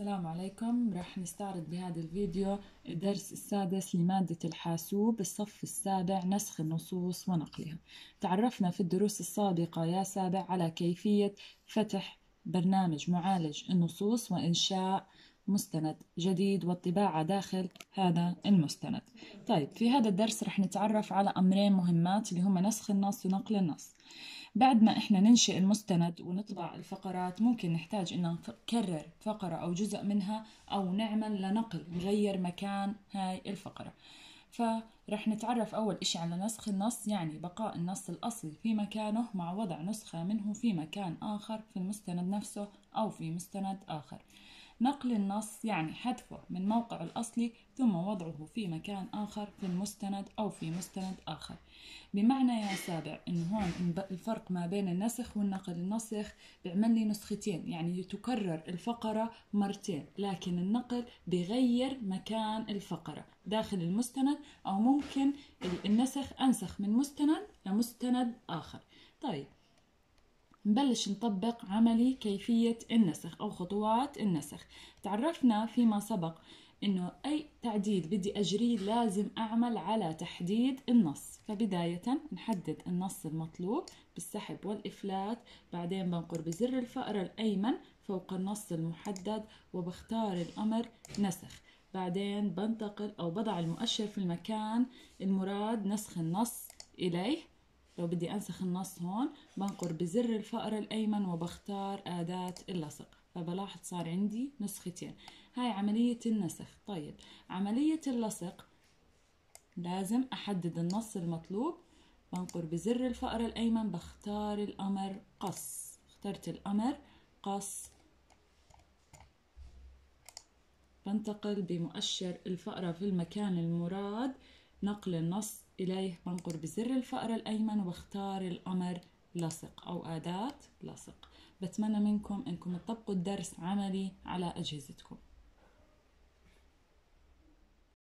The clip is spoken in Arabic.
السلام عليكم. رح نستعرض بهذا الفيديو الدرس السادس لمادة الحاسوب الصف السابع نسخ النصوص ونقلها. تعرفنا في الدروس السابقة يا سابع على كيفية فتح برنامج معالج النصوص وإنشاء مستند جديد والطباعة داخل هذا المستند. طيب في هذا الدرس رح نتعرف على أمرين مهمات اللي هم نسخ النص ونقل النص. بعد ما إحنا ننشئ المستند ونطبع الفقرات ممكن نحتاج ان نكرر فقرة أو جزء منها أو نعمل لنقل نغير مكان هاي الفقرة. فرح نتعرف أول إشي على نسخ النص يعني بقاء النص الأصلي في مكانه مع وضع نسخة منه في مكان آخر في المستند نفسه أو في مستند آخر. نقل النص يعني حذفه من موقعه الأصلي ثم وضعه في مكان آخر في المستند أو في مستند آخر. بمعنى يا سابع إن هون الفرق ما بين النسخ والنقل. النسخ بيعمل لي نسختين يعني تكرر الفقرة مرتين لكن النقل بغير مكان الفقرة داخل المستند أو ممكن النسخ أنسخ من مستند لمستند آخر. طيب نبلش نطبق عملي كيفية النسخ أو خطوات النسخ. تعرفنا فيما سبق إنه أي تعديل بدي أجريه لازم أعمل على تحديد النص. فبداية نحدد النص المطلوب بالسحب والإفلات بعدين بنقر بزر الفأرة الأيمن فوق النص المحدد وبختار الأمر نسخ. بعدين بنتقل أو بضع المؤشر في المكان المراد نسخ النص إليه. لو بدي أنسخ النص هون بنقر بزر الفأرة الأيمن وبختار أداة اللصق. فبلاحظ صار عندي نسختين. هاي عملية النسخ. طيب عملية اللصق لازم أحدد النص المطلوب. بنقر بزر الفأرة الأيمن بختار الأمر قص. اخترت الأمر قص. بنتقل بمؤشر الفأرة في المكان المراد. نقل النص إليه بنقر بزر الفأرة الأيمن واختار الأمر لصق أو أداة لصق. بتمنى منكم أنكم تطبقوا الدرس عملي على أجهزتكم.